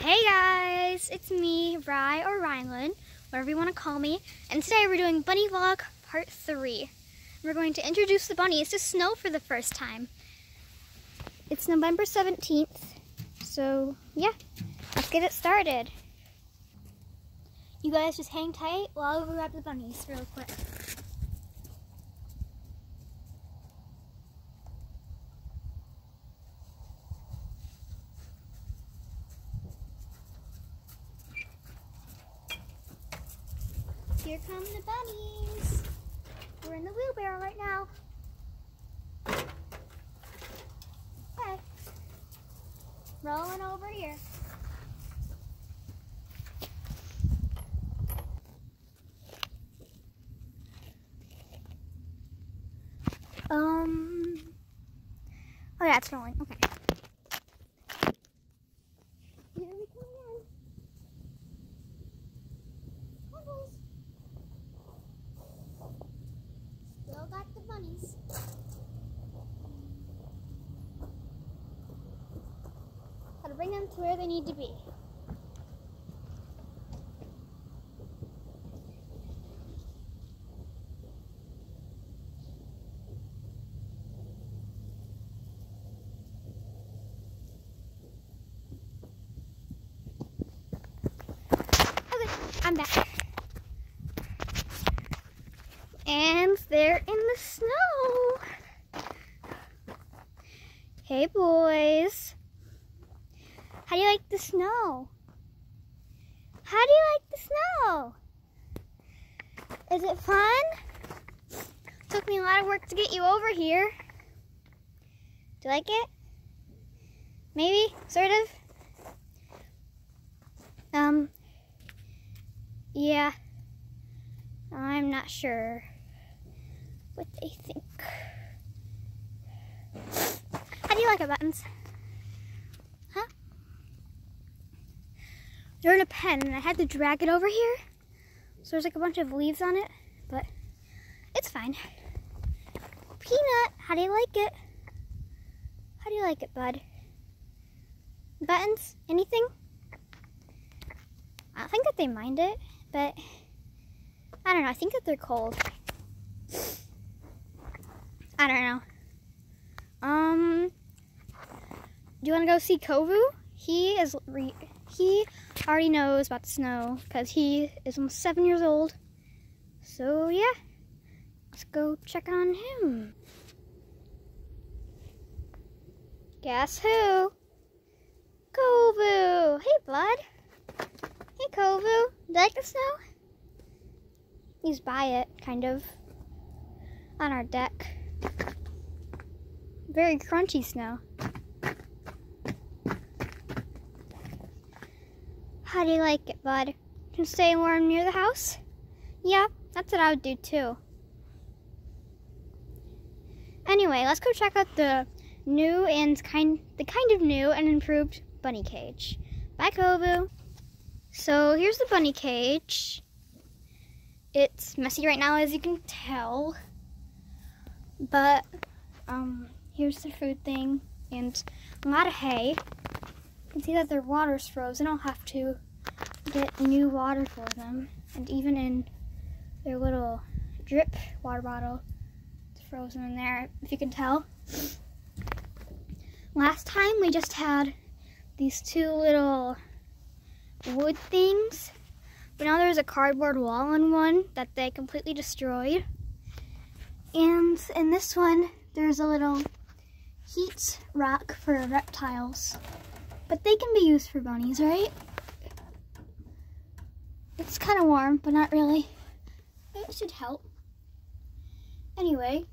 Hey guys, it's me, Ry or Rhineland, whatever you want to call me, and today we're doing Bunny Vlog Part 3. We're going to introduce the bunnies to snow for the first time. It's November 17th, so yeah, let's get it started. You guys just hang tight while I grab the bunnies real quick. Here come the bunnies. We're in the wheelbarrow right now. Okay. Rolling over here. Um. Oh yeah, it's rolling. Okay. Here we come again. Bubbles. Still got the bunnies. Gotta bring them to where they need to be. I'm back. And they're in the snow. Hey, boys. How do you like the snow? How do you like the snow? Is it fun? Took me a lot of work to get you over here. Do you like it? Maybe? Sort of? Um, yeah. I'm not sure what they think. How do you like it, Buttons? They're in a pen, and I had to drag it over here. So there's like a bunch of leaves on it, but it's fine. Peanut, how do you like it? How do you like it, bud? Buttons, anything? I don't think that they mind it, but I don't know. I think that they're cold. I don't know. Um, do you want to go see Kovu? He is already knows about the snow because he is almost seven years old. So yeah, let's go check on him. Guess who? Kovu. Hey, bud. Hey, Kovu. Do you like the snow? He's by it, kind of, on our deck. Very crunchy snow. How do you like it, bud? Can stay warm near the house? Yeah, that's what I would do too. Anyway, let's go check out the new and kind the kind of new and improved bunny cage. Bye, Kovu. So here's the bunny cage. It's messy right now, as you can tell. But um, here's the food thing and a lot of hay. You can see that their water's frozen. I'll have to get new water for them. And even in their little drip water bottle, it's frozen in there, if you can tell. Last time we just had these two little wood things but now there's a cardboard wall in one that they completely destroyed. And in this one, there's a little heat rack for reptiles. But they can be used for bunnies, right? It's kind of warm, but not really. It should help. Anyway,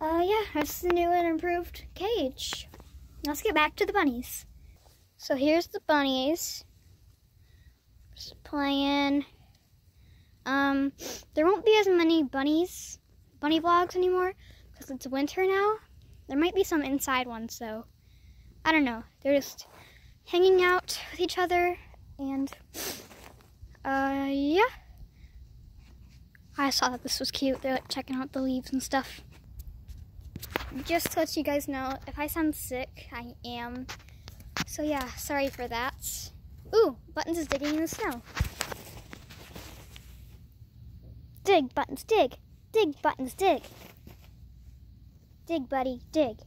uh, yeah, that's the new and improved cage. Let's get back to the bunnies. So here's the bunnies just playing. Um, there won't be as many bunnies, bunny vlogs anymore because it's winter now. There might be some inside ones though. I don't know. They're just hanging out with each other and, uh, yeah. I saw that this was cute. They're like checking out the leaves and stuff. Just to let you guys know, if I sound sick, I am. So yeah, sorry for that. Ooh, Buttons is digging in the snow. Dig, Buttons, dig. Dig, Buttons, dig. Dig, buddy, dig.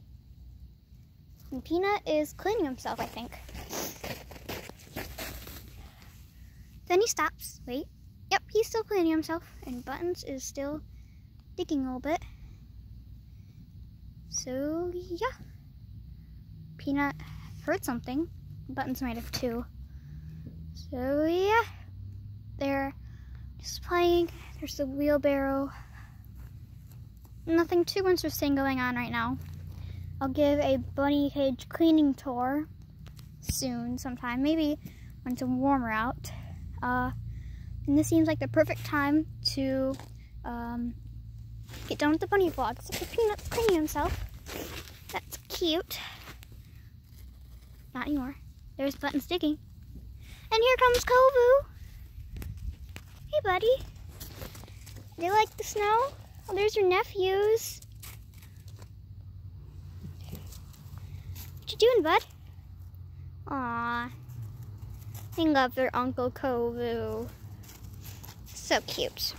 And Peanut is cleaning himself, I think. Then he stops. Wait. Yep, he's still cleaning himself. And Buttons is still digging a little bit. So, yeah. Peanut heard something. Buttons might have too. So, yeah. They're just playing. There's the wheelbarrow. Nothing too interesting going on right now. I'll give a bunny cage cleaning tour soon sometime. Maybe when it's warmer out. Uh, and this seems like the perfect time to um, get done with the bunny vlog. So the Peanut's cleaning himself. That's cute. Not anymore. There's Buttons digging. And here comes Kovu. Hey, buddy. Do you like the snow? Oh, there's your nephews. You doing, bud? Aw. They love their Uncle Kovu. So cute.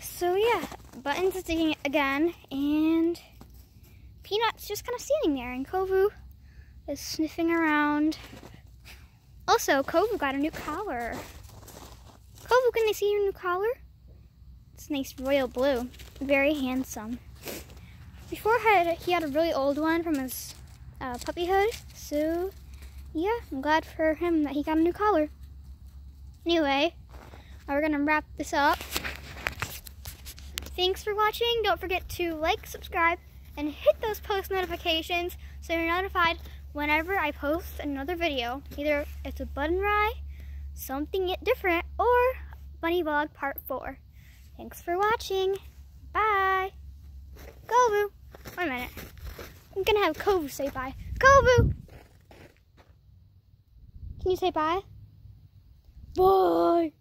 So yeah, Buttons digging again, and Peanut's just kind of standing there, and Kovu is sniffing around. Also, Kovu got a new collar. Kovu, can I see your new collar? It's nice royal blue. Very handsome. Before had he had a really old one from his uh, puppyhood, so yeah, I'm glad for him that he got a new collar. Anyway, we're gonna wrap this up. Thanks for watching. Don't forget to like, subscribe, and hit those post notifications so you're notified whenever I post another video. Either it's a Bud and Ry, something different, or Bunny Vlog Part 4. Thanks for watching. Bye. Kovu. Wait a minute. I'm gonna have Kovu say bye. Kovu! Can you say bye? Bye!